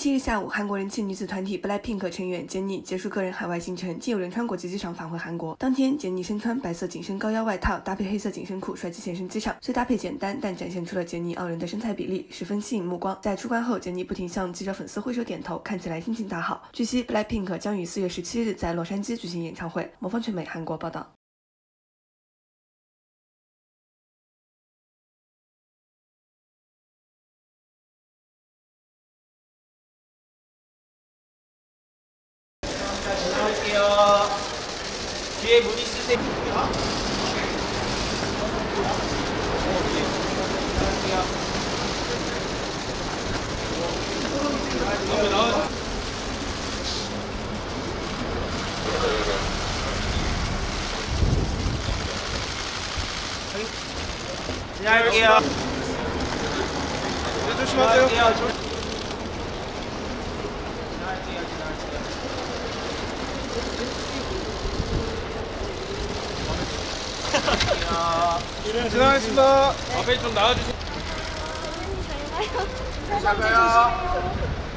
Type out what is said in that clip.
七日下午，韩国人气女子团体 BLACKPINK 成员简妮结束个人海外行程，经由仁川国际机场返回韩国。当天，简妮身穿白色紧身高腰外套，搭配黑色紧身裤，帅气现身机场。虽搭配简单，但展现出了简妮傲人的身材比例，十分吸引目光。在出关后，简妮不停向记者粉丝挥手点头，看起来心情大好。据悉，BLACKPINK 将于四月十七日在洛杉矶举行演唱会。魔方全美韩国报道。 할게요. 뒤에 문 때. 지나갈게요. 네, 조심하세요. 지나갈게요. 조- 지나갈게요. 지나가겠습니다. 앞에 좀 나와주세요. 잘 가요.